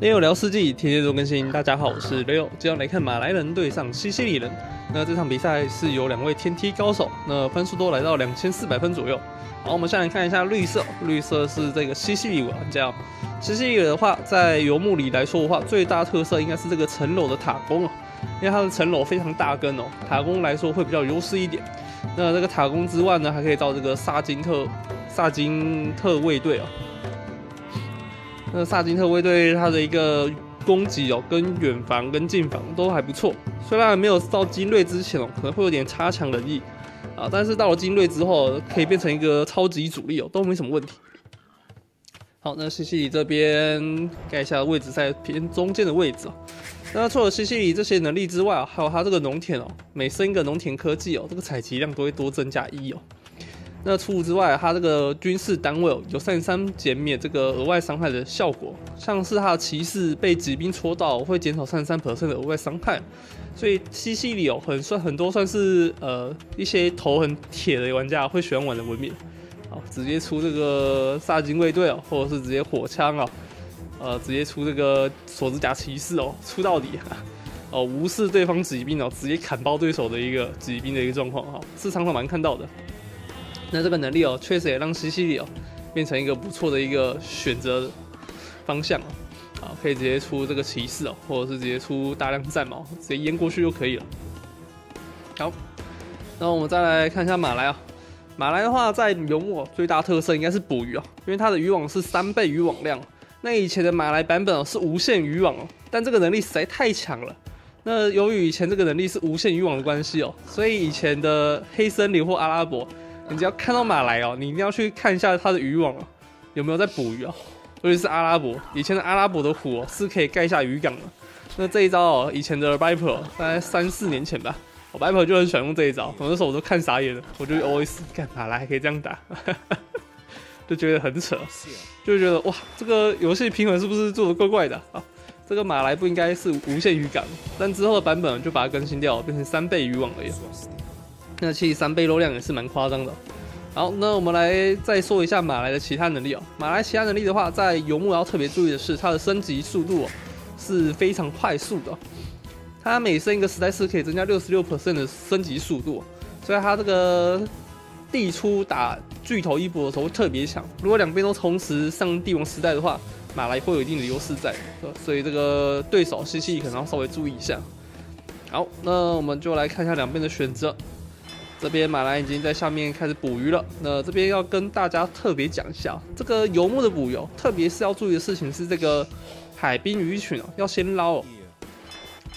六聊世纪，天天都更新。大家好，我是 Leo，今天来看马来人对上西西里人。那这场比赛是有两位天梯高手，那分数都来到两千四百分左右。好，我们先来看一下绿色，绿色是这个西西里玩家。西西里的话，在游牧里来说的话，最大特色应该是这个城楼的塔攻哦，因为它的城楼非常大根哦，塔攻来说会比较优势一点。那这个塔攻之外呢，还可以到这个萨金特萨金特卫队哦。那萨金特卫队它的一个攻击哦，跟远防跟近防都还不错。虽然没有到精锐之前哦，可能会有点差强人意啊，但是到了精锐之后，可以变成一个超级主力哦，都没什么问题。好，那西西里这边盖一下位置在偏中间的位置哦。那除了西西里这些能力之外啊，还有它这个农田哦，每升一个农田科技哦，这个采集量都会多增加一哦。那除此之外，它这个军事单位有三十三减免这个额外伤害的效果，像是它的骑士被骑兵戳到会减少三十三的额外伤害，所以西西里哦很算很多算是呃一些头很铁的玩家会喜欢玩的文明，好直接出这个萨金卫队哦，或者是直接火枪哦，呃直接出这个锁子甲骑士哦，出到底哦无视对方骑兵哦，直接砍爆对手的一个骑兵的一个状况哈，市场上蛮看到的。那这个能力哦，确实也让西西里哦变成一个不错的一个选择方向哦，啊，可以直接出这个骑士哦，或者是直接出大量战矛，直接淹过去就可以了。好，那我们再来看一下马来啊，马来的话在游牧最大特色应该是捕鱼哦，因为它的渔网是三倍渔网量。那以前的马来版本哦是无限渔网哦，但这个能力实在太强了。那由于以前这个能力是无限渔网的关系哦，所以以前的黑森林或阿拉伯。你只要看到马来哦，你一定要去看一下它的渔网哦，有没有在捕鱼啊？尤其是阿拉伯，以前的阿拉伯的湖哦是可以盖下渔港的。那这一招哦，以前的 Viper 大概三四年前吧，我 Viper 就很喜欢用这一招，有的时候我都看傻眼了，我就 always 干马来还可以这样打，就觉得很扯，就觉得哇，这个游戏平衡是不是做的怪怪的啊？这个马来不应该是无限渔港，但之后的版本就把它更新掉，变成三倍渔网了。那其实三倍肉量也是蛮夸张的。好，那我们来再说一下马来的其他能力哦。马来其他能力的话，在游牧要特别注意的是，它的升级速度是非常快速的。它每升一个时代是可以增加六十六的升级速度，所以它这个地出打巨头一波的时候特别强。如果两边都同时上帝王时代的话，马来会有一定的优势在，所以这个对手西西可能要稍微注意一下。好，那我们就来看一下两边的选择。这边马来已经在下面开始捕鱼了。那这边要跟大家特别讲一下，这个游牧的捕鱼，特别是要注意的事情是这个海滨鱼群哦，要先捞。哦。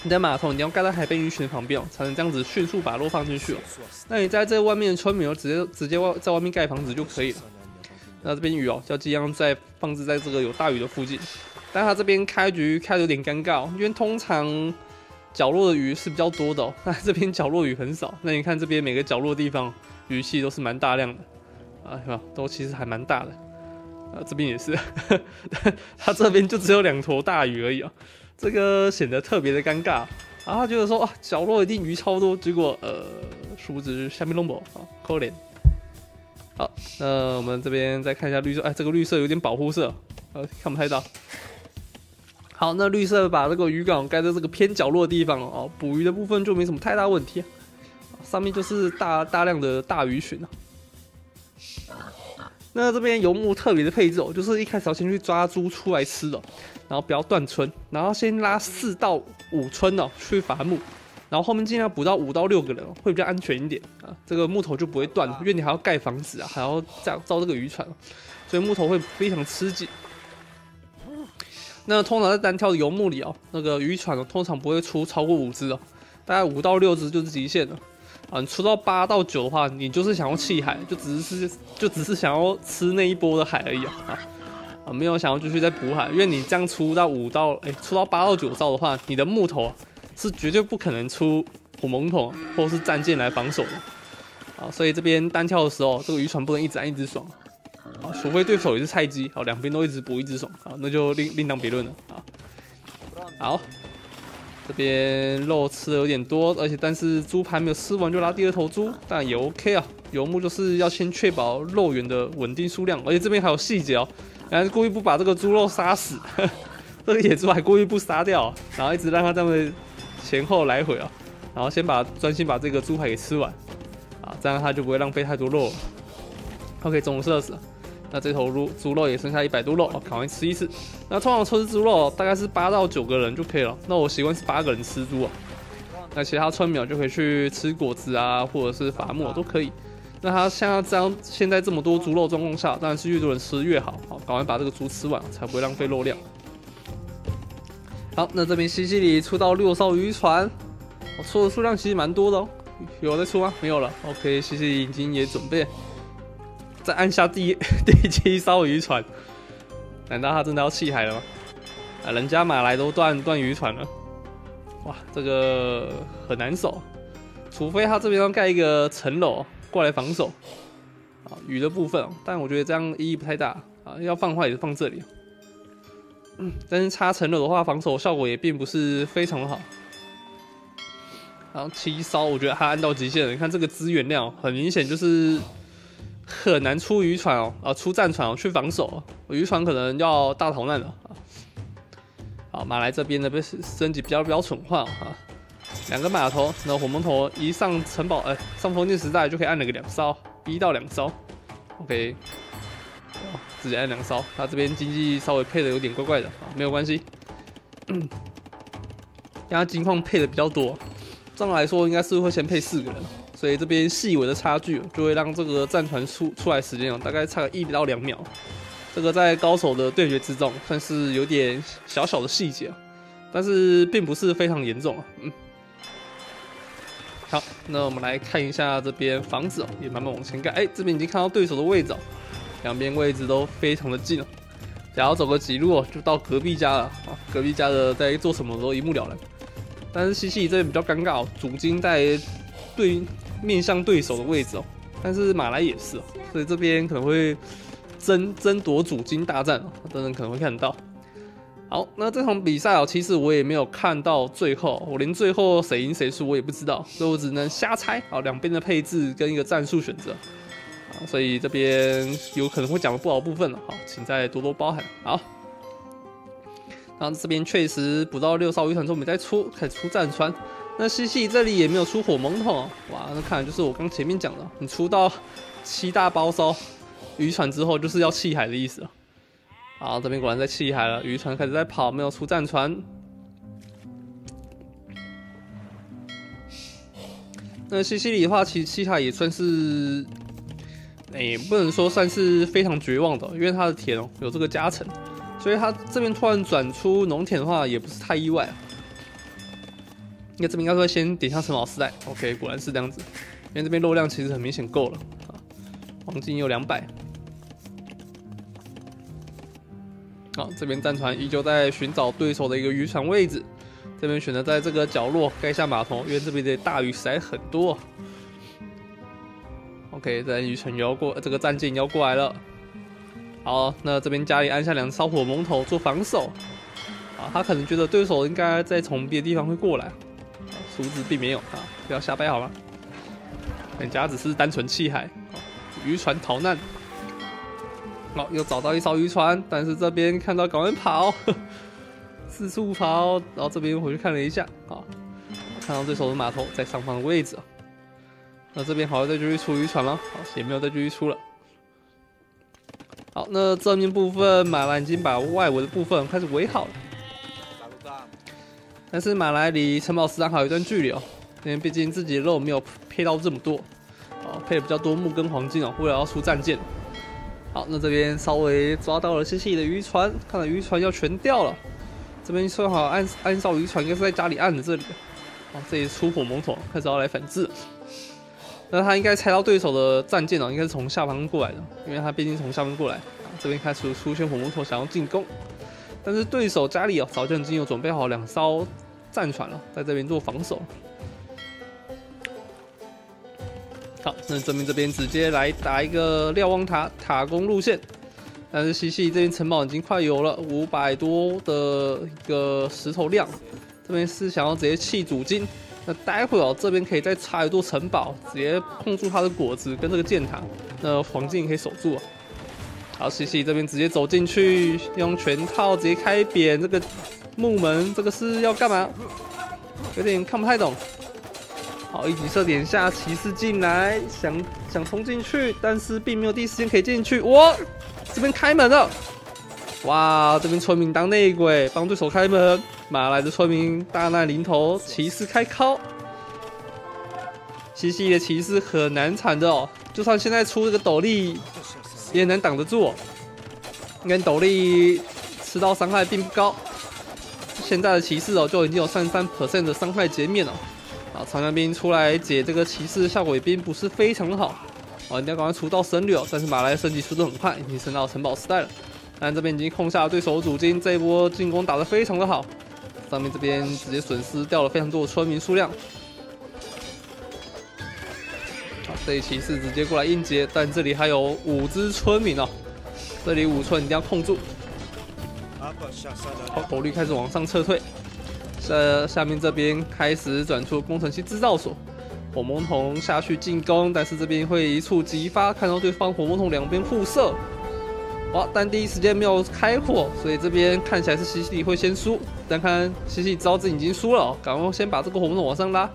你在码头，你要盖在海滨鱼群旁边哦，才能这样子迅速把肉放进去哦。那你在这外面的村民哦，直接直接外在外面盖房子就可以了。那这边鱼哦，要尽量在放置在这个有大鱼的附近。但他这边开局开的有点尴尬，哦因为通常。角落的鱼是比较多的哦，那这边角落鱼很少。那你看这边每个角落地方鱼气都是蛮大量的，啊，是吧？都其实还蛮大的。啊，这边也是，他这边就只有两坨大鱼而已啊，这个显得特别的尴尬。然后他觉得说啊，角落一定鱼超多，结果呃，殊不知下面弄不啊，可怜。好，那我们这边再看一下绿色，哎，这个绿色有点保护色，呃，看不太到。好，那绿色把这个渔港盖在这个偏角落的地方哦，捕鱼的部分就没什么太大问题，上面就是大大量的大鱼群啊。那这边游牧特别的配置哦，就是一开始要先去抓猪出来吃哦，然后不要断村，然后先拉四到五村哦去伐木，然后后面尽量补到五到六个人哦会比较安全一点啊，这个木头就不会断，因为你还要盖房子啊，还要造造这个渔船，所以木头会非常吃紧。那通常在单挑的游牧里哦，那个渔船哦，通常不会出超过五只哦，大概五到六只就是极限了。啊，你出到八到九的话，你就是想要弃海，就只是就只是想要吃那一波的海而已啊啊，没有想要继续再补海，因为你这样出到五到哎，出到八到九兆的话，你的木头是绝对不可能出火猛桶或是战舰来防守的啊，所以这边单挑的时候，这个渔船不能一直按一直爽。好，除非对手也是菜鸡，好，两边都一直补一直爽，好，那就另另当别论了啊。好，这边肉吃的有点多，而且但是猪排没有吃完就拉第二头猪，但也 OK 啊。游牧就是要先确保肉源的稳定数量，而且这边还有细节哦，还是故意不把这个猪肉杀死，这个野猪还故意不杀掉，然后一直让它这么前后来回啊，然后先把专心把这个猪排给吃完啊，这样它就不会浪费太多肉了。OK，中午射死了。那这头猪猪肉也剩下一百多肉，赶快吃一次。那通常吃猪肉大概是八到九个人就可以了。那我习惯是八个人吃猪啊。那其他村民就可以去吃果子啊，或者是伐木都可以。那他像这样现在这么多猪肉状况下，当然是越多人吃越好。好，赶快把这个猪吃完，才不会浪费肉量。好，那这边西西里出到六艘渔船，我出的数量其实蛮多的哦。有在出吗？没有了。OK，西西里已经也准备。再按下第 第七艘渔船，难道他真的要弃海了吗？啊，人家马来都断断渔船了，哇，这个很难守，除非他这边要盖一个城楼过来防守。啊，鱼的部分，但我觉得这样意义不太大。啊，要放的话也是放这里，嗯，但是插城楼的话，防守效果也并不是非常的好。然后七艘，我觉得他按到极限了，你看这个资源量，很明显就是。很难出渔船哦，啊，出战船哦去防守，渔船可能要大逃难了啊。好，马来这边呢被升级比较比较蠢化啊，两个码头，那火蒙头一上城堡，哎，上封建时代就可以按了个两艘，一到两艘，OK，直接按两艘，他这边经济稍微配的有点怪怪的啊，没有关系，嗯，他金矿配的比较多，正常来说应该是会先配四个人。所以这边细微的差距就会让这个战船出出来时间哦，大概差个一到两秒。这个在高手的对决之中算是有点小小的细节，但是并不是非常严重啊。嗯，好，那我们来看一下这边房子哦，也慢慢往前盖。哎，这边已经看到对手的位置哦，两边位置都非常的近哦，只要走个几路就到隔壁家了啊。隔壁家的在做什么都一目了然。但是西西这边比较尴尬哦，主金在对。面向对手的位置哦，但是马来也是哦，所以这边可能会争争夺主金大战哦，等等可能会看到。好，那这场比赛哦，其实我也没有看到最后，我连最后谁赢谁输我也不知道，所以我只能瞎猜啊，两边的配置跟一个战术选择啊，所以这边有可能会讲的不好部分了，好，请再多多包涵。好，然后这边确实补到六艘渔船之后，我们再出开始出战船。那西西这里也没有出火猛桶，哇，那看来就是我刚前面讲的，你出到七大包烧渔船之后，就是要弃海的意思了。好，这边果然在弃海了，渔船开始在跑，没有出战船。那西西里的话，其实弃海也算是，哎，不能说算是非常绝望的，因为他的田哦有这个加成，所以他这边突然转出农田的话，也不是太意外啊。应该这边应该会先点下城堡四代，OK，果然是这样子，因为这边肉量其实很明显够了啊，黄金有两百。好，这边战船依旧在寻找对手的一个渔船位置，这边选择在这个角落盖下码头，因为这边的大鱼实在很多。OK，这渔船要过，这个战舰要过来了。好，那这边家里按下两烧火龙头做防守，啊，他可能觉得对手应该在从别的地方会过来。厨子并没有啊，不要瞎掰好吗？人家只是单纯弃海，渔船逃难。好，又找到一艘渔船，但是这边看到赶快跑，四处跑。然后这边回去看了一下，啊，看到对手的码头在上方的位置。那这边好像再继续出渔船了，好，也没有再继续出了。好，那正面部分马兰已经把外围的部分开始围好了。但是马来离城堡石山还有一段距离哦，因为毕竟自己的肉没有配到这么多，哦，配的比较多木跟黄金哦，为了要出战舰。好，那这边稍微抓到了细细的渔船，看来渔船要全掉了。这边说好按按照渔船应该是在家里按的这里，哦，这里出火猛桶，开始要来反制。那他应该猜到对手的战舰哦，应该是从下方过来的，因为他毕竟从下方过来，这边开始出现火猛桶想要进攻。但是对手家里哦，早就已经有准备好两艘战船了，在这边做防守。好，那这边这边直接来打一个瞭望塔塔攻路线。但是西西这边城堡已经快有了五百多的一个石头量，这边是想要直接弃主金。那待会哦，这边可以再插一座城堡，直接控住他的果子跟这个箭塔，那黄金也可以守住啊。好，西西这边直接走进去，用拳套直接开扁这个木门，这个是要干嘛？有点看不太懂。好，一级射点下，骑士进来，想想冲进去，但是并没有第一时间可以进去。哇，这边开门了！哇，这边村民当内鬼，帮对手开门。马来的村民大难临头，骑士开敲。西西的骑士很难缠的哦，就算现在出这个斗笠。也能挡得住，应该斗笠吃到伤害并不高。现在的骑士哦，就已经有三十三 percent 的伤害减免了。啊，长枪兵出来解这个骑士效果也并不是非常的好。啊，一定要赶快出到神女哦。但是马来升级速度很快，已经升到城堡时代了。但这边已经控下对手主金，这一波进攻打得非常的好。上面这边直接损失掉了非常多的村民数量。这一骑士直接过来应接，但这里还有五只村民哦，这里五村一定要控住。好，火力开始往上撤退，下下面这边开始转出工程器制造所，火魔童下去进攻，但是这边会一触即发，看到对方火魔童两边互射，哇，但第一时间没有开火，所以这边看起来是西西里会先输，但看西西里招子已经输了，赶快先把这个火魔童往上拉，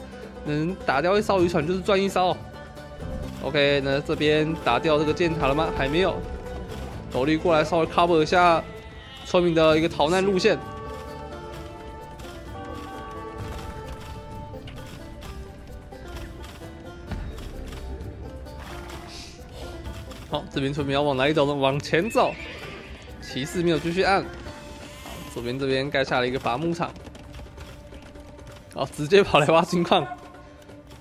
能打掉一艘渔船就是赚一艘。OK，那这边打掉这个箭塔了吗？还没有。斗笠过来稍微 cover 一下村民的一个逃难路线。好，这边村民要往哪里走呢？往前走。骑士没有继续按。左边这边盖下了一个伐木场。好，直接跑来挖金矿。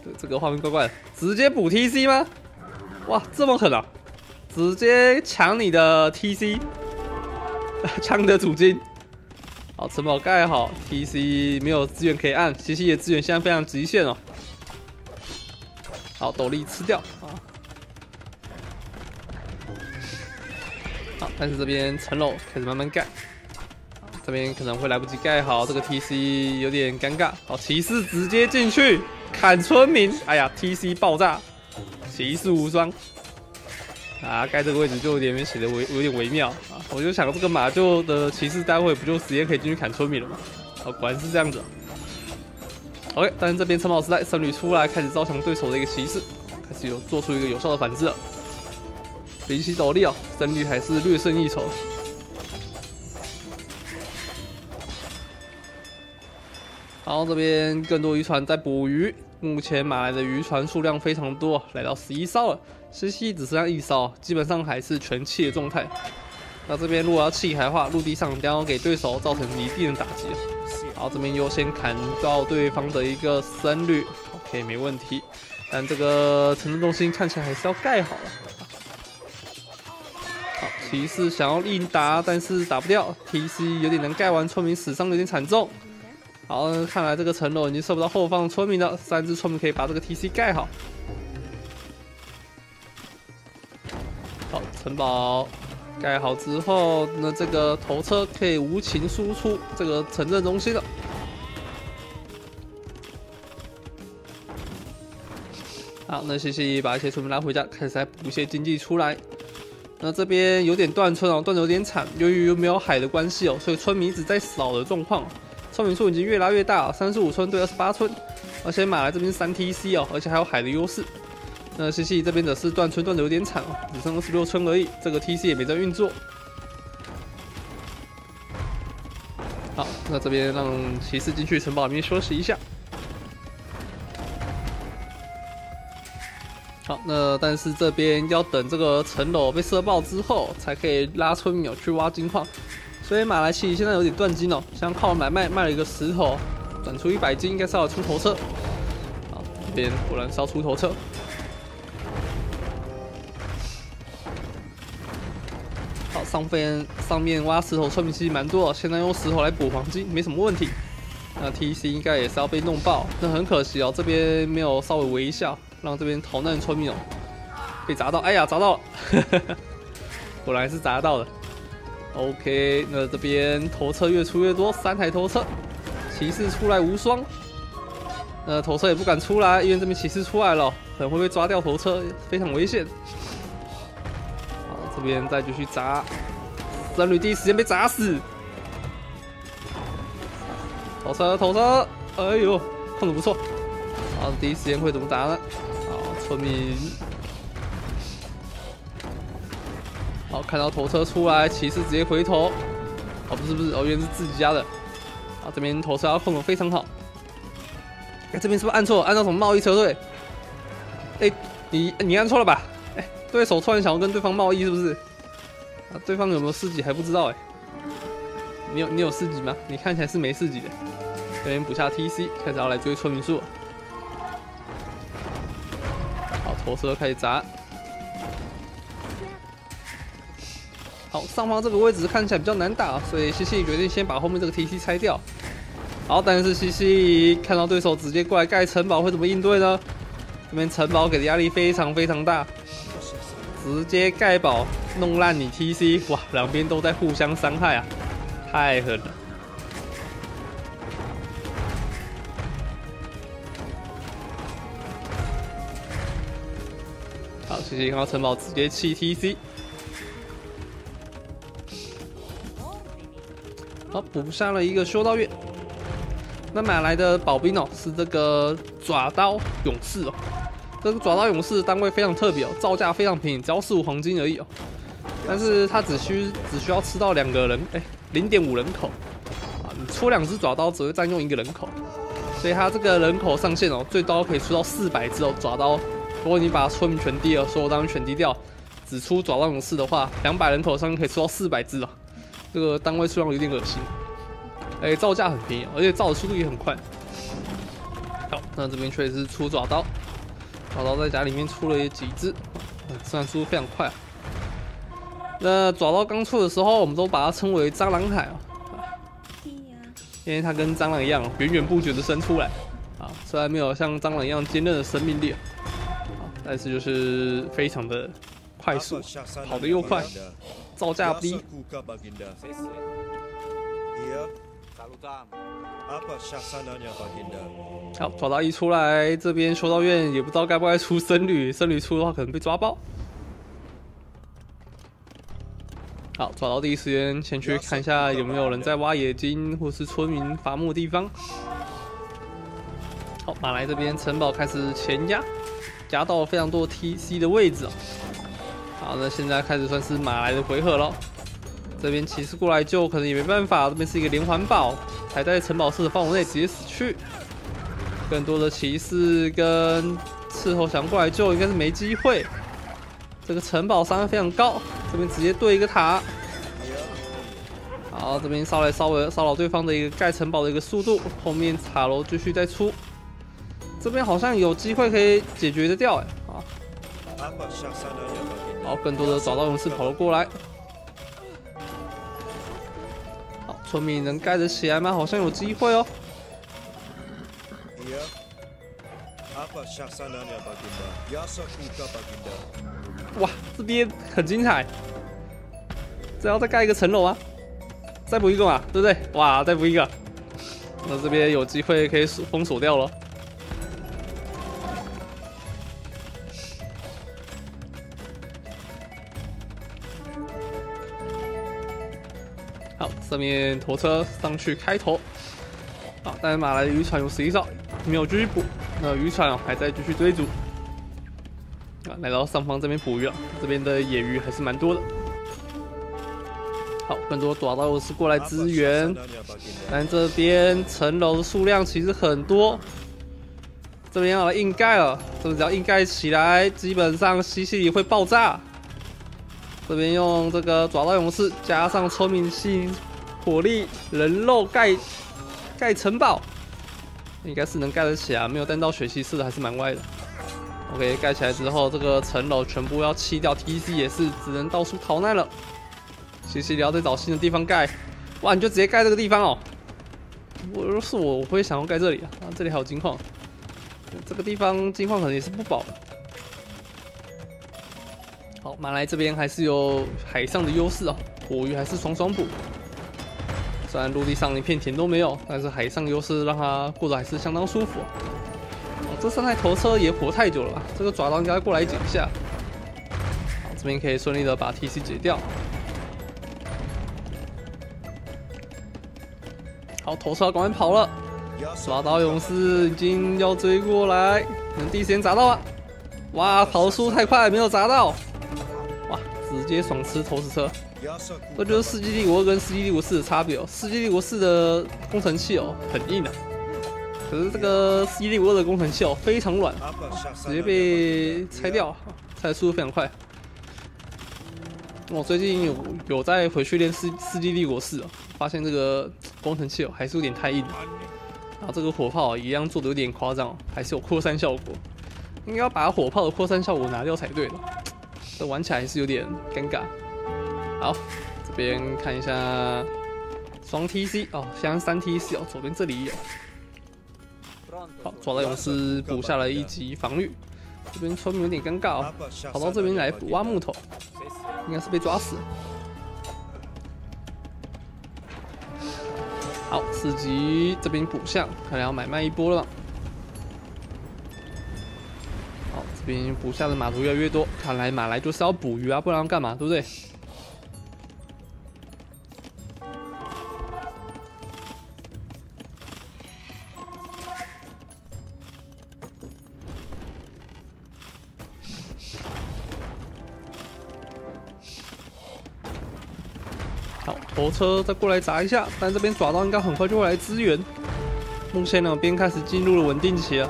这，这个画面怪怪的。直接补 TC 吗？哇，这么狠啊！直接抢你的 TC，抢的主金。好，城堡盖好，TC 没有资源可以按，西西的资源现在非常极限哦。好，斗笠吃掉啊。好，但是这边城楼开始慢慢盖，这边可能会来不及盖好，这个 TC 有点尴尬。好，骑士直接进去。砍村民！哎呀，T C 爆炸，骑士无双啊！盖这个位置就有点显得微有点微妙啊！我就想这个马厩的骑士待会不就直接可以进去砍村民了吗？哦，果然是这样子。OK，但是这边城堡时代僧侣出来开始招降对手的一个骑士，开始有做出一个有效的反制了。比起斗笠哦，僧侣还是略胜一筹。然后这边更多渔船在捕鱼，目前马来的渔船数量非常多，来到十一艘了。西西只剩下一艘，基本上还是全弃的状态。那这边如果要弃海的话，陆地上将要给对手造成一定的打击。好，这边优先砍到对方的一个僧侣，OK，没问题。但这个城镇中心看起来还是要盖好了。好，骑士想要硬打，但是打不掉。TC 有点能盖完，村民死伤有点惨重。好，看来这个城楼已经射不到后方村民了。三只村民可以把这个 TC 盖好。好，城堡盖好之后，那这个头车可以无情输出这个城镇中心了。好，那谢谢把一些村民拉回家，开始来补一些经济出来。那这边有点断村哦，断的有点惨。由于没有海的关系哦，所以村民一直在少的状况。村民数已经越拉越大，三十五村对二十八村，而且马来这边三 TC 哦，而且还有海的优势。那西西这边的是断村断的有点惨哦，只剩二十六村而已，这个 TC 也没在运作。好，那这边让骑士进去城堡里面休息一下。好，那但是这边要等这个城楼被射爆之后，才可以拉村民去挖金矿。所以马来西现在有点断金哦，像靠买卖卖了一个石头，转出一百金，应该是要出头车。好，这边果然是要出头车。好，上边上面挖石头村民其实蛮多，现在用石头来补黄金没什么问题。那 T C 应该也是要被弄爆，那很可惜哦，这边没有稍微围一下，让这边逃难村民哦被砸到。哎呀，砸到了，果然是砸到了。OK，那这边头车越出越多，三台头车，骑士出来无双。那头车也不敢出来，因为这边骑士出来了，可能会被抓掉头车，非常危险。好，这边再继续砸，僧侣第一时间被砸死。头车头车，哎呦，控制不错。好，第一时间会怎么砸呢？好，村民。好，看到头车出来，骑士直接回头。哦，不是不是，哦，原来是自己家的。啊，这边头车要控的非常好。哎，这边是不是按错？按到什么贸易车队？哎，你你按错了吧？哎，对手突然想要跟对方贸易，是不是？啊，对方有没有四级还不知道哎。你有你有四级吗？你看起来是没四级的。这边补下 TC，开始要来追村民数。好，头车开始砸。好，上方这个位置看起来比较难打，所以西西决定先把后面这个 TC 拆掉。好，但是西西看到对手直接过来盖城堡，会怎么应对呢？这边城堡给的压力非常非常大，直接盖堡弄烂你 TC，哇，两边都在互相伤害啊，太狠了。好，西西看到城堡直接弃 TC。好，补上了一个修道院。那买来的宝兵哦，是这个爪刀勇士哦。这个爪刀勇士单位非常特别哦，造价非常便宜，只要四五黄金而已哦。但是它只需只需要吃到两个人，哎，零点五人口啊。你出两只爪刀只会占用一个人口，所以它这个人口上限哦，最高可以出到四百只哦爪刀。如果你把村民全低了，所有单位全低掉，只出爪刀勇士的话，两百人口上面可以出到四百只哦。这个单位数量有点恶心，哎，造价很便宜，而且造的速度也很快。好，那这边确实是出爪刀，爪刀在家里面出了几只，虽然速度非常快。那爪刀刚出的时候，我们都把它称为蟑螂海啊，因为它跟蟑螂一样，源源不绝的生出来啊。虽然没有像蟑螂一样坚韧的生命力，啊，但是就是非常的快速，跑得又快。造价低。好，爪刀一出来，这边修道院也不知道该不该出僧侣，僧侣出的话可能被抓爆。好，爪刀第一时间先去看一下有没有人在挖冶金或是村民伐木的地方。好，马来这边城堡开始前压，压到了非常多 TC 的位置好，那现在开始算是马来的回合了。这边骑士过来救，可能也没办法。这边是一个连环堡，还在城堡式的范围内直接死去。更多的骑士跟斥候想过来救，应该是没机会。这个城堡伤害非常高，这边直接对一个塔。好，这边稍微稍微骚扰对方的一个盖城堡的一个速度。后面塔楼继续再出，这边好像有机会可以解决的掉哎啊。好，更多的找到勇士跑了过来。好，村民能盖得起来吗？好像有机会哦。哇，这边很精彩。这要再盖一个城楼啊？再补一个嘛，对不对？哇，再补一个，那这边有机会可以锁封锁掉了。上面拖车上去开头，好，但是马来的渔船有十一艘，没有继续捕。那渔船还在继续追逐，啊，来到上方这边捕鱼了。这边的野鱼还是蛮多的。好，更多爪刀是过来支援，但这边城楼的数量其实很多，这边要硬盖了。这边只要硬盖起来，基本上西西里会爆炸。这边用这个爪刀勇士加上村民性。火力人肉盖盖城堡，应该是能盖得起啊！没有带到血骑士的还是蛮歪的。OK，盖起来之后，这个城楼全部要弃掉，TC 也是只能到处逃难了。其实你要再找新的地方盖，哇，你就直接盖这个地方哦。我若是我，我会想要盖这里啊！啊，这里还有金矿，这个地方金矿可能也是不保的。好，马来这边还是有海上的优势哦，火鱼还是双双补。虽然陆地上一片田都没有，但是海上优势让他过得还是相当舒服。哦，这三台头车也活太久了吧？这个爪刀应该过来捡一下。这边可以顺利的把 TC 解掉。好，头车赶快跑了，抓到勇士已经要追过来，能第一时间砸到吗？哇，跑速太快，没有砸到。哇，直接爽吃投石车。这就是世纪帝国跟世纪帝国四的差别哦。世纪帝国四的工程器哦很硬啊，可是这个世纪帝国二的工程器哦非常软，直接被拆掉，拆的速度非常快。我最近有有在回去练世世纪帝国四哦，发现这个工程器哦还是有点太硬，然后这个火炮一样做的有点夸张，还是有扩散效果。应该要把火炮的扩散效果拿掉才对的，这玩起来还是有点尴尬。好，这边看一下双 TC 哦，先三 TC 哦，左边这里有。好，抓到勇士补下了一级防御，这边村民有点尴尬哦，跑到这边来挖木头，应该是被抓死。好，四级这边补下，看来要买卖一波了。好这边补下的马族越来越多，看来马来就是要捕鱼啊，不然要干嘛？对不对？车再过来砸一下，但这边爪刀应该很快就会来支援。目前两边开始进入了稳定期了。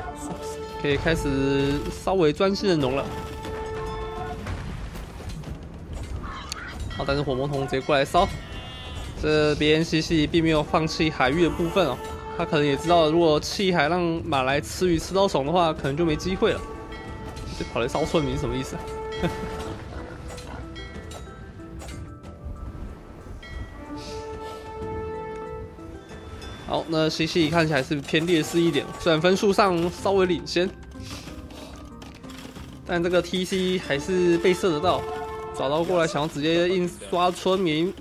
可以开始稍微专心的农了。好，但是火魔童直接过来烧。这边西西并没有放弃海域的部分哦，他可能也知道，如果弃海让马来吃鱼吃到爽的话，可能就没机会了。这跑来烧村民什么意思？好，那西西看起来是偏劣势一点，虽然分数上稍微领先，但这个 TC 还是被射得到，找到过来想要直接硬刷村民，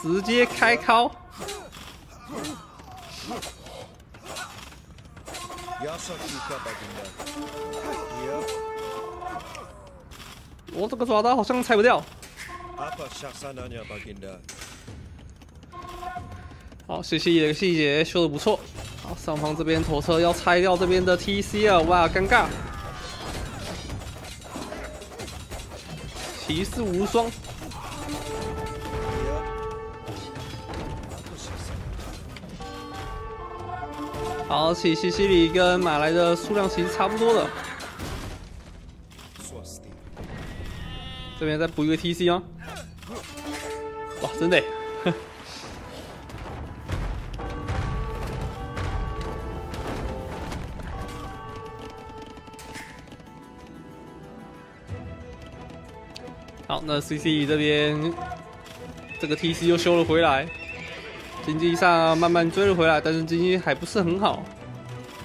直接开敲。我这个抓到好像拆不掉。好，谢谢一个细节修的不错。好，上方这边头车要拆掉这边的 TC 啊，哇，尴尬，骑士无双。好，西西西里跟马来的数量其实差不多的。这边再补一个 TC 吗？哇，真的。好，那 CC 这边这个 TC 又修了回来，经济上慢慢追了回来，但是经济还不是很好。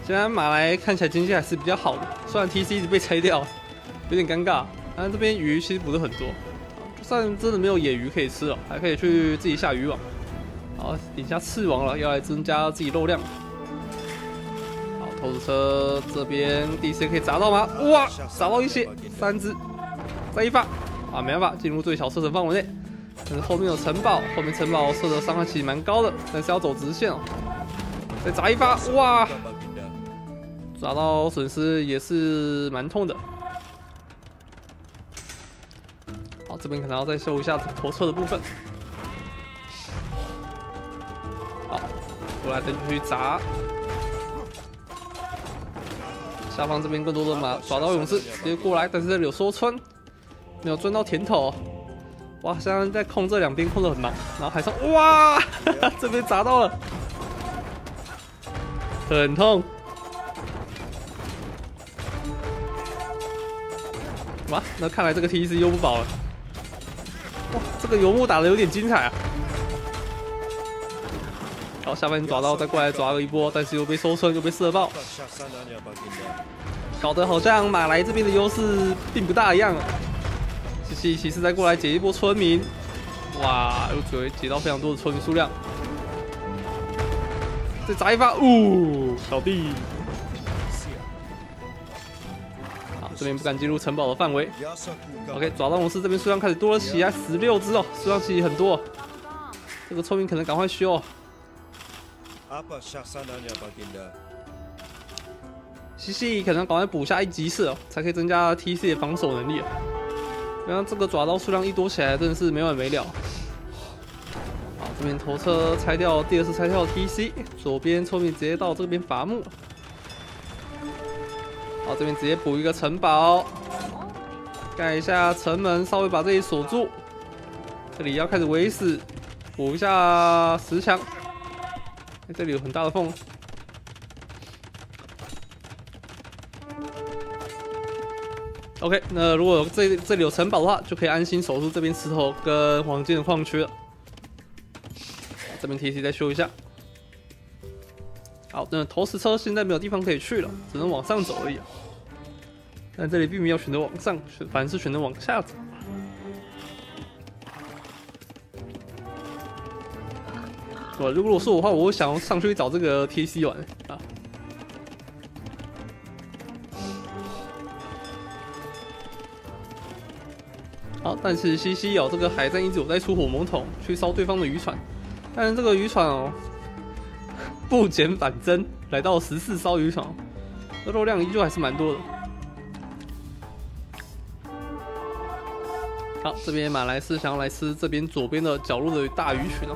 现在马来看起来经济还是比较好的，虽然 TC 一直被拆掉，有点尴尬。但这边鱼其实捕的很多，就算真的没有野鱼可以吃了，还可以去自己下渔网。好，顶下刺王了，要来增加自己肉量。好，投石车这边 DC 可以砸到吗？哇，砸到一些，三只，再一发。啊，没办法进入最小射程范围内，但是后面有城堡，后面城堡射的伤害其实蛮高的，但是要走直线哦。再砸一发，哇，砸到损失也是蛮痛的。好，这边可能要再修一下头侧的部分。好，过来等继续砸。下方这边更多的马抓到勇士，直接过来，但是这里有收村。没有赚到甜头，哇！现在在控这两边控的很忙，然后海上哇，这边砸到了，很痛。哇，那看来这个 T C 又不保了。哇，这个游牧打的有点精彩啊！好，下面抓到再过来抓了一波，但是又被收村，又被射爆，搞得好像马来这边的优势并不大一样。西西骑士再过来解一波村民，哇，又解解到非常多的村民数量，再砸一发，呜，倒地。好，这边不敢进入城堡的范围。OK，爪刀勇士这边数量开始多了起来，十六只哦，数量其实很多。这个村民可能赶快修。西西可能赶快补下一级士哦，才可以增加 TC 的防守能力。然后这个爪刀数量一多起来，真的是没完没了。好，这边头车拆掉，第二次拆掉 TC，左边聪明直接到这边伐木。好，这边直接补一个城堡，盖一下城门，稍微把这里锁住。这里要开始围死，补一下石墙。哎，这里有很大的缝。OK，那如果这这里有城堡的话，就可以安心守住这边石头跟黄金的矿区了。这边 TC 再修一下。好，那投石车现在没有地方可以去了，只能往上走而已。但这里并没有选择往上，反而是选择往下走。我如果我是我的话，我会想要上去找这个 TC 玩啊。但是西西哦，这个海战一直有在出火猛桶去烧对方的渔船，但是这个渔船哦。不减反增，来到十四艘渔船，这肉量依旧还是蛮多的。好，这边马来是想要来吃这边左边的角落的大鱼群哦，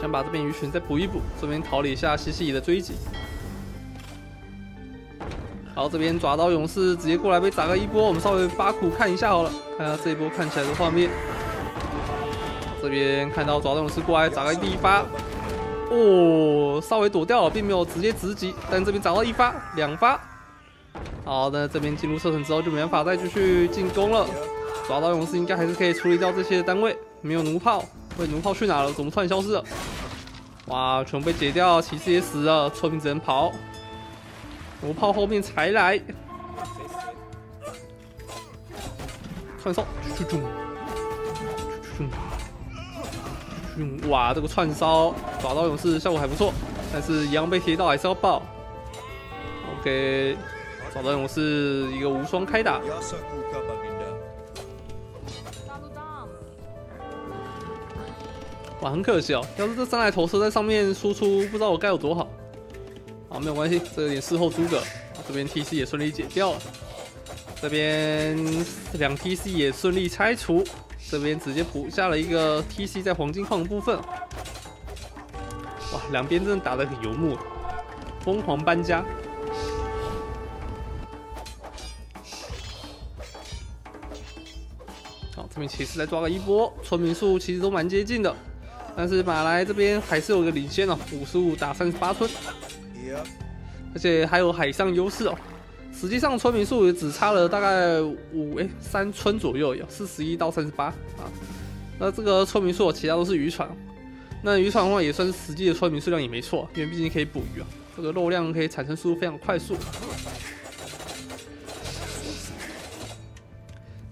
想把这边鱼群再补一补，这边逃离一下西西里的追击。好，这边爪刀勇士直接过来被砸个一波，我们稍微发苦看一下好了，看一下这一波看起来的画面。这边看到爪刀勇士过来砸个第一发。哦，稍微躲掉了，并没有直接直击，但这边砸到一发、两发。好，的这边进入射程之后就没办法再继续进攻了。抓到勇士应该还是可以处理掉这些单位，没有弩炮，喂，弩炮去哪了？怎么突然消失了？哇，全部被解掉，骑士也死了，村民只能跑。我炮后面才来，串烧，去中，去中。哇，这个串烧爪刀勇士效果还不错，但是一样被贴到，还是要爆。OK，爪刀勇士一个无双开打。哇，很可惜哦，要是这三台投射在上面输出，不知道我该有多好。好，没有关系，这有点事后诸葛。这边 TC 也顺利解掉了，这边两 TC 也顺利拆除。这边直接补下了一个 TC 在黄金矿的部分，哇，两边真的打得很游牧，疯狂搬家。好，这边骑士来抓个一波，村民数其实都蛮接近的，但是马来这边还是有个领先哦，五十五打三十八村，而且还有海上优势哦。实际上村民数也只差了大概五哎三村左右，有四十一到三十八啊。那这个村民数，其他都是渔船。那渔船的话也算是实际的村民数量也没错，因为毕竟可以捕鱼啊，这个肉量可以产生速度非常快速。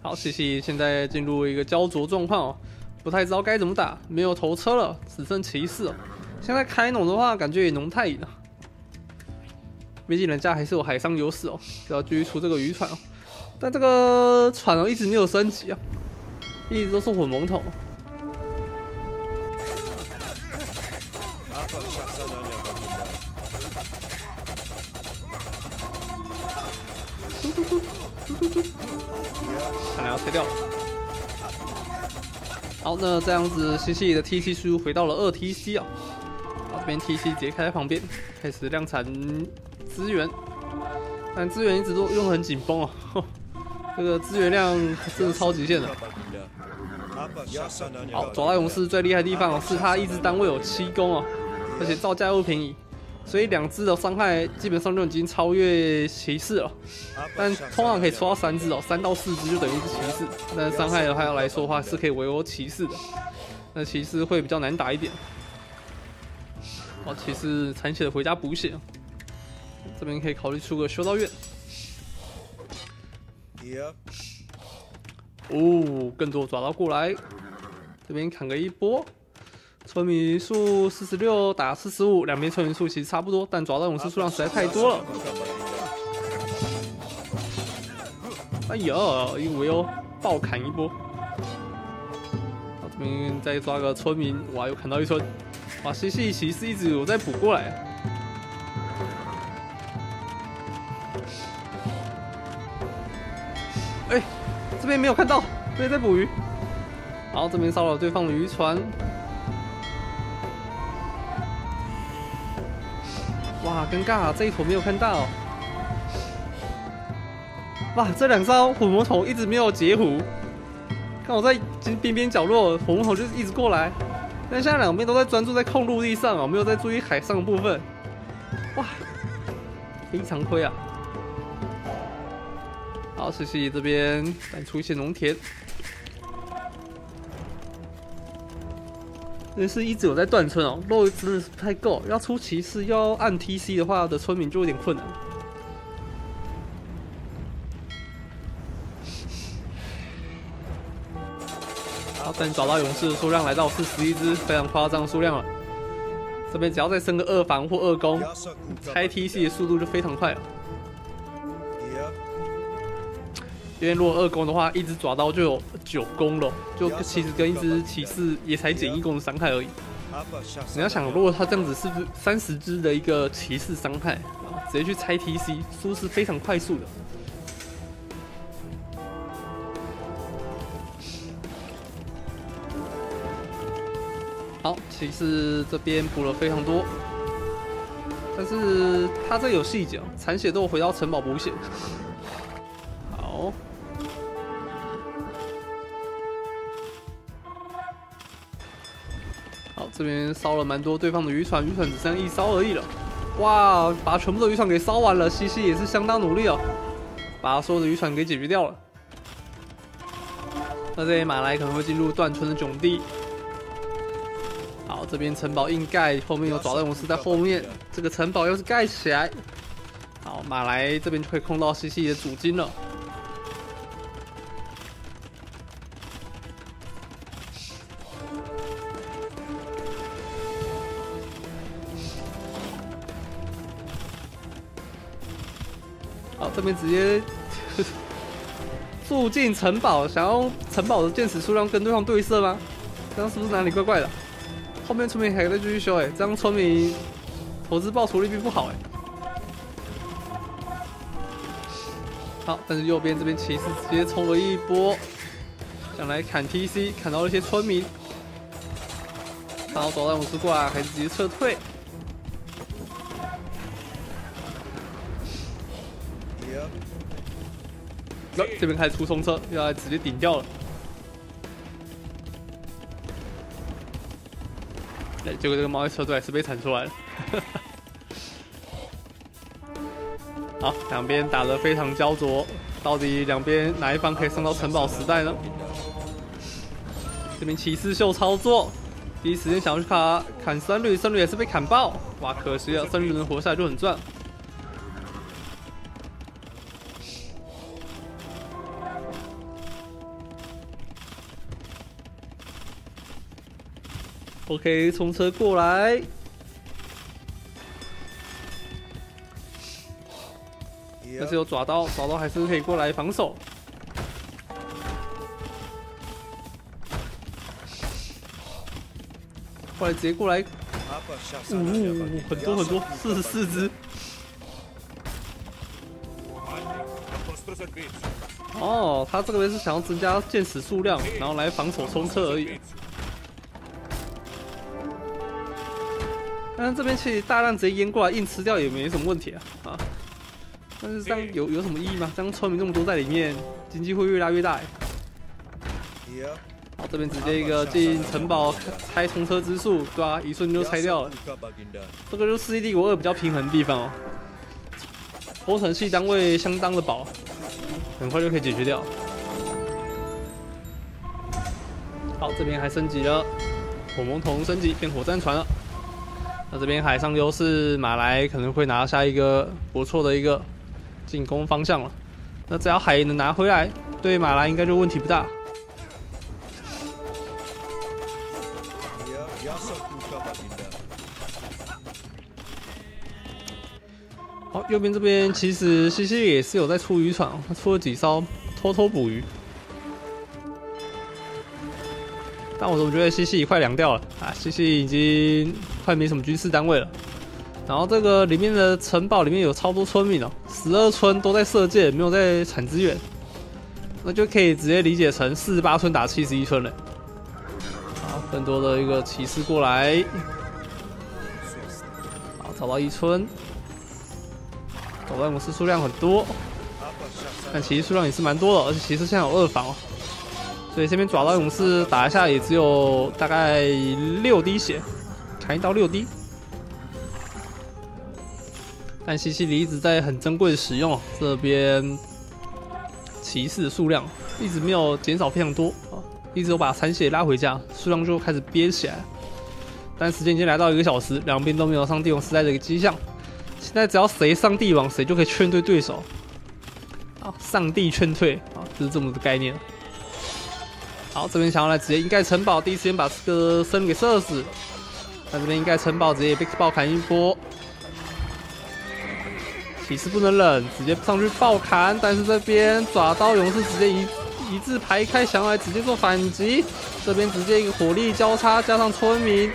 好，西西现在进入一个焦灼状况哦，不太知道该怎么打，没有头车了，只剩骑士了。现在开农的话，感觉也农太了。毕竟人家还是有海上优势哦，要继续出这个渔船哦。但这个船哦一直没有升级啊，一直都是混龙桶。看来要拆掉。好，那这样子，西西的 TC 输回到了二 TC 啊。好，这边 TC 直接开在旁边，开始量产。资源，但资源一直都用很紧绷哦，这个资源量真的超极限的。好，爪大勇士最厉害的地方是它一只单位有七攻哦，而且造价又便宜，所以两只的伤害基本上就已经超越骑士了。但通常可以抽到三只哦，三到四只就等于是骑士。但伤害的话来说的话是可以围殴骑士的，那骑士会比较难打一点。好，骑士残血的回家补血。这边可以考虑出个修道院。哦，更多爪刀过来，这边砍个一波。村民数四十六打四十五，两边村民数其实差不多，但爪刀勇士数量实在太多了。哎呀，一个维欧爆砍一波。这边再抓个村民，哇，又砍到一村。哇，西西其实一直有在补过来。这边没有看到，这边在捕鱼。然后这边骚扰对方的渔船。哇，尴尬，这一坨没有看到。哇，这两艘火魔头一直没有截胡。看我在边边角落，火魔头就一直过来。但现在两边都在专注在控陆地上啊，没有在注意海上部分。哇，非常亏啊！好，西西这边再出一些农田。真是一直有在断村哦，肉真的是不太够。要出骑士，要按 TC 的话，的村民就有点困难。好，等找到勇士的数量来到四十一只，非常夸张数量了。这边只要再升个二防或二攻，拆 TC 的速度就非常快了。因为如果二攻的话，一只爪刀就有九攻了，就其实跟一只骑士也才减一攻的伤害而已。你要想，如果他这样子是不是三十只的一个骑士伤害，直接去拆 TC，速度是非常快速的。好，骑士这边补了非常多，但是他这有细节，残血都回到城堡补血。这边烧了蛮多对方的渔船，渔船只剩一艘而已了。哇，把全部的渔船给烧完了，西西也是相当努力哦，把所有的渔船给解决掉了。那这些马来可能会进入断村的囧地。好，这边城堡硬盖，后面有爪战勇士在后面，这个城堡要是盖起来，好，马来这边就可以控到西西的主金了。面直接 住进城堡，想要城堡的箭矢数量跟对方对射吗？这样是不是哪里怪怪的？后面村民还在继续修哎，这样村民投资报酬率并不好哎。好，但是右边这边骑士直接冲了一波，想来砍 TC，砍到了一些村民。然后走到武士过来，还是直接撤退。这边开始出冲车，要来直接顶掉了。哎，结果这个猫的车队还是被铲出来了。好，两边打得非常焦灼，到底两边哪一方可以上到城堡时代呢？这边骑士秀操作，第一时间想要去卡砍三绿，三绿也是被砍爆。哇，可惜了，三绿能活下来就很赚。OK，冲车过来，但是有爪刀，爪刀还是可以过来防守。过来直接过来，呜，很多很多，四十四只。哦，他这个边是想要增加箭矢数量，然后来防守冲车而已。但是这边其实大量直接淹过来硬吃掉也没什么问题啊啊！但是这样有有什么意义吗？这样村民这么多在里面，经济会越拉越大。好，这边直接一个进城堡拆重车之术，对吧？一瞬就拆掉了。这个就是世纪帝国二比较平衡的地方哦。工程系单位相当的饱，很快就可以解决掉。好，这边还升级了火魔童升级变火战船了。那这边海上优势，马来可能会拿下一个不错的一个进攻方向了。那只要海能拿回来，对马来应该就问题不大。好，右边这边其实西西也是有在出渔船哦，他出了几艘偷偷捕鱼。但我总觉得西西里快凉掉了啊！西西已经快没什么军事单位了。然后这个里面的城堡里面有超多村民哦，十二村都在射箭，没有在产资源，那就可以直接理解成四十八村打七十一村了。好，更多的一个骑士过来，好找到一村，走弹武士数量很多，但骑士数量也是蛮多的，而且骑士现在有二防哦。所以这边爪刀勇士打一下也只有大概六滴血，砍一刀六滴。但西西里一直在很珍贵的使用这边骑士的数量一直没有减少非常多啊，一直有把残血拉回家，数量就开始憋起来。但时间已经来到一个小时，两边都没有上帝王时代的一个迹象。现在只要谁上帝王，谁就可以劝退对手。啊，上帝劝退啊，就是这么个概念。好，这边想要来直接应盖城堡，第一时间把这个僧给射死。那这边应盖城堡直接被爆砍一波，骑士不能忍，直接上去爆砍。但是这边爪刀勇士直接一一字排开，想要来直接做反击。这边直接一个火力交叉，加上村民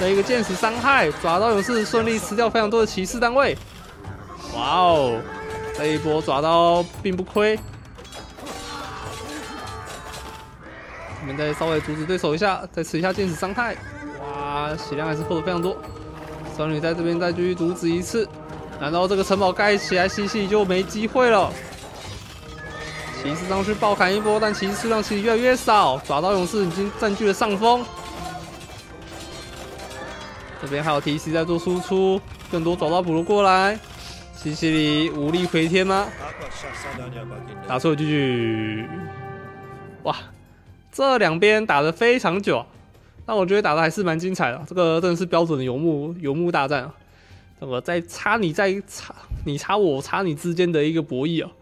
的一个剑矢伤害，爪刀勇士顺利吃掉非常多的骑士单位。哇哦，这一波爪刀并不亏。我们再稍微阻止对手一下，再吃一下剑士伤害。哇，血量还是破的非常多。少女在这边再继续阻止一次，难道这个城堡盖起来，西西就没机会了？骑士上去爆砍一波，但骑士数量其实越来越少，爪刀勇士已经占据了上风。这边还有 T C 在做输出，更多爪刀补了过来。西西里无力回天吗？打错了，继续。哇！这两边打得非常久，但我觉得打得还是蛮精彩的。这个真的是标准的游牧游牧大战啊！这个在插你在插你插我插你之间的一个博弈啊，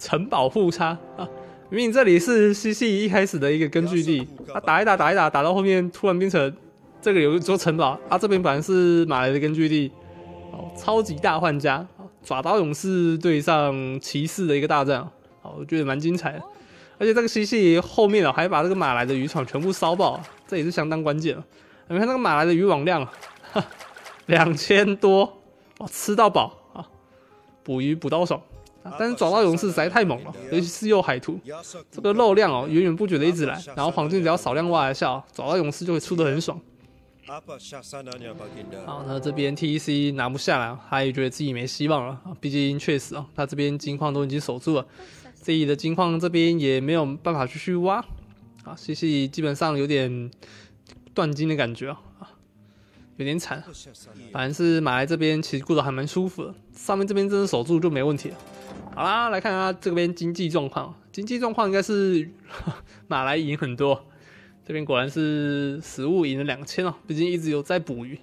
城堡互插啊！明明这里是西西一开始的一个根据地，啊打一打打一打打到后面突然变成这个有一座城堡，啊这边本来是马来的根据地，哦超级大换家，爪刀勇士对上骑士的一个大战啊，我觉得蛮精彩的。而且这个西西后面啊，还把这个马来的渔场全部烧爆，这也是相当关键了。你看那个马来的渔网量，两千多，哇，吃到饱啊，捕鱼捕到爽。但是爪刀勇士实在太猛了，尤其是右海图，这个肉量哦，源源不绝的一直来。然后黄金只要少量挖一下，爪刀勇士就会出的很爽。好，那这边 TEC 拿不下来，他也觉得自己没希望了，毕竟确实啊，他这边金矿都已经守住了。自己的金矿这边也没有办法继续挖啊，西西基本上有点断金的感觉啊，有点惨。反正是马来这边其实过得还蛮舒服的，上面这边真的守住就没问题了。好啦，来看看这边经济状况，经济状况应该是 马来赢很多，这边果然是食物赢了两千哦，毕竟一直有在捕鱼。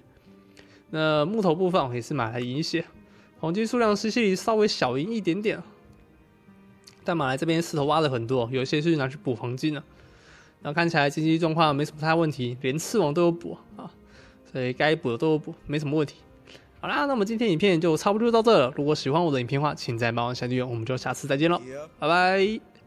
那木头部分也是马来赢一些，黄金数量西西里稍微小赢一点点。但马来这边石头挖了很多，有些是拿去补黄金了。然后看起来经济状况没什么太大问题，连刺王都有补啊，所以该补的都有补，没什么问题。好啦，那么今天影片就差不多到这了。如果喜欢我的影片的话，请在帮我下订阅，我们就下次再见喽，拜拜。